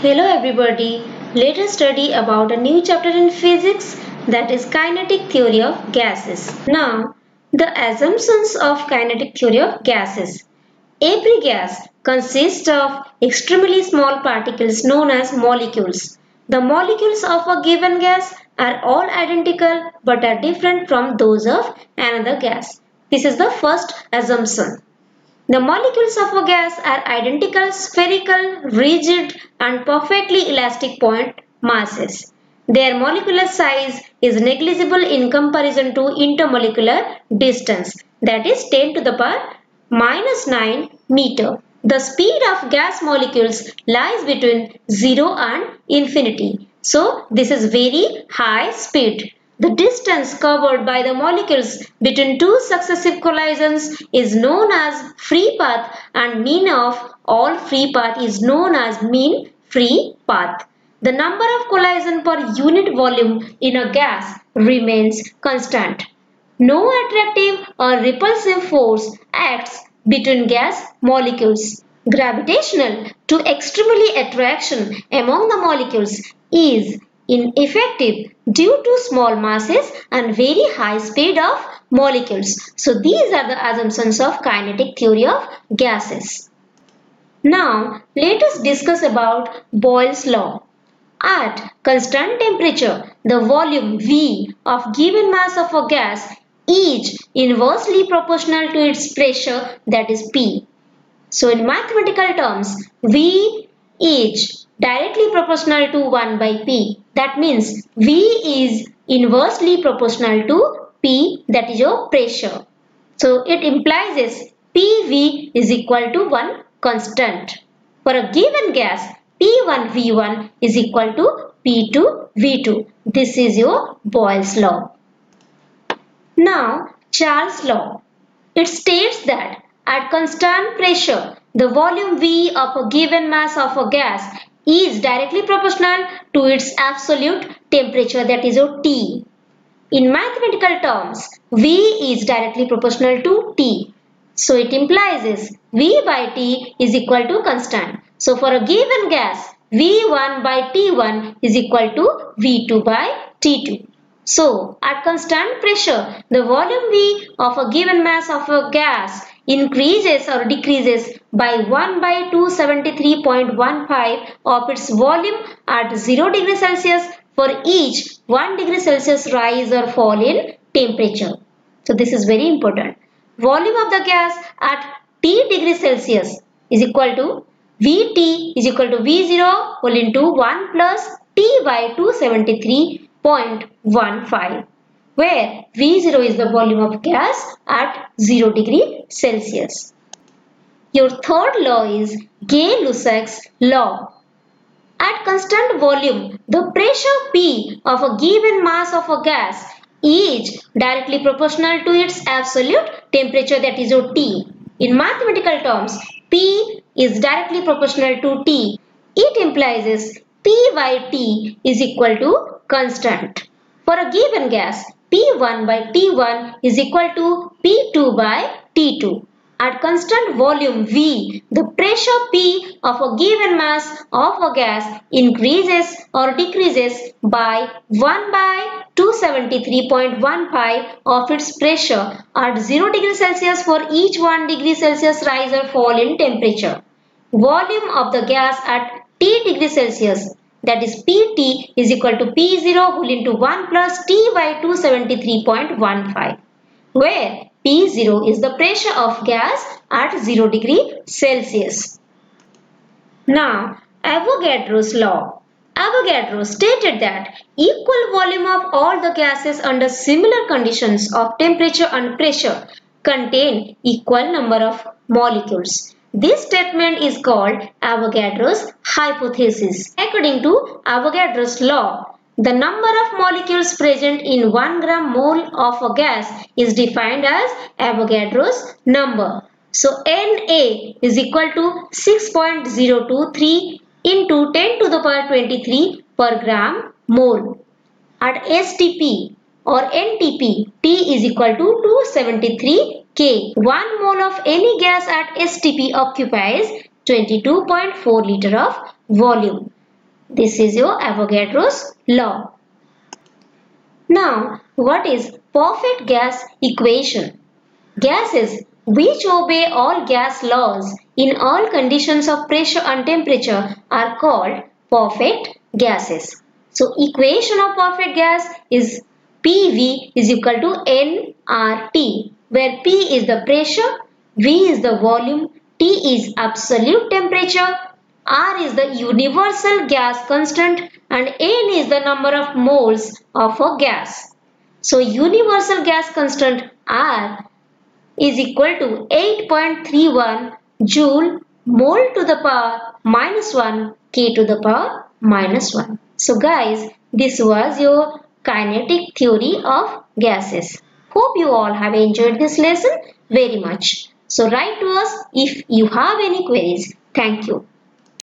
Hello everybody. Let us study about a new chapter in physics that is kinetic theory of gases. Now, the assumptions of kinetic theory of gases. Every gas consists of extremely small particles known as molecules. The molecules of a given gas are all identical but are different from those of another gas. This is the first assumption. The molecules of a gas are identical spherical, rigid and perfectly elastic point masses. Their molecular size is negligible in comparison to intermolecular distance that is 10 to the power minus 9 meter. The speed of gas molecules lies between 0 and infinity. So this is very high speed. The distance covered by the molecules between two successive collisions is known as free path and mean of all free path is known as mean free path. The number of collision per unit volume in a gas remains constant. No attractive or repulsive force acts between gas molecules. Gravitational to extremely attraction among the molecules is ineffective due to small masses and very high speed of molecules. So these are the assumptions of kinetic theory of gases. Now let us discuss about Boyle's law. At constant temperature, the volume V of given mass of a gas is inversely proportional to its pressure that is P. So in mathematical terms, V is directly proportional to 1 by P. That means V is inversely proportional to P that is your pressure. So it implies is PV is equal to 1 constant. For a given gas, P1 V1 is equal to P2 V2. This is your Boyle's law. Now Charles law. It states that at constant pressure, the volume V of a given mass of a gas is directly proportional to its absolute temperature that is your T. In mathematical terms, V is directly proportional to T. So it implies is V by T is equal to constant. So for a given gas, V1 by T1 is equal to V2 by T2. So at constant pressure, the volume V of a given mass of a gas increases or decreases by 1 by 273.15 of its volume at 0 degree Celsius for each 1 degree Celsius rise or fall in temperature. So this is very important. Volume of the gas at T degree Celsius is equal to Vt is equal to V0 whole into 1 plus T by 273.15 where V0 is the volume of gas at 0 degree Celsius. Your third law is Gay-Lussac's law. At constant volume, the pressure P of a given mass of a gas is directly proportional to its absolute temperature that is T. In mathematical terms, P is directly proportional to T. It implies P by T is equal to constant. For a given gas, P1 by T1 is equal to P2 by T2. At constant volume V, the pressure P of a given mass of a gas increases or decreases by 1 by 273.15 of its pressure at 0 degree Celsius for each 1 degree Celsius rise or fall in temperature. Volume of the gas at T degree Celsius that is Pt is equal to P0 whole into 1 plus T by 273.15 where P0 is the pressure of gas at 0 degree Celsius. Now Avogadro's law. Avogadro stated that equal volume of all the gases under similar conditions of temperature and pressure contain equal number of molecules. This statement is called Avogadro's hypothesis. According to Avogadro's law, the number of molecules present in 1 gram mole of a gas is defined as Avogadro's number. So Na is equal to 6.023 into 10 to the power 23 per gram mole. At STP or NTP, T is equal to 273 K. 1 mole of any gas at STP occupies 22.4 liter of volume. This is your Avogadro's law. Now, what is perfect gas equation? Gases which obey all gas laws in all conditions of pressure and temperature are called perfect gases. So, equation of perfect gas is PV is equal to nRT where P is the pressure, V is the volume, T is absolute temperature, R is the universal gas constant and N is the number of moles of a gas. So universal gas constant R is equal to 8.31 joule mole to the power minus 1 k to the power minus 1. So guys, this was your kinetic theory of gases. Hope you all have enjoyed this lesson very much. So write to us if you have any queries. Thank you.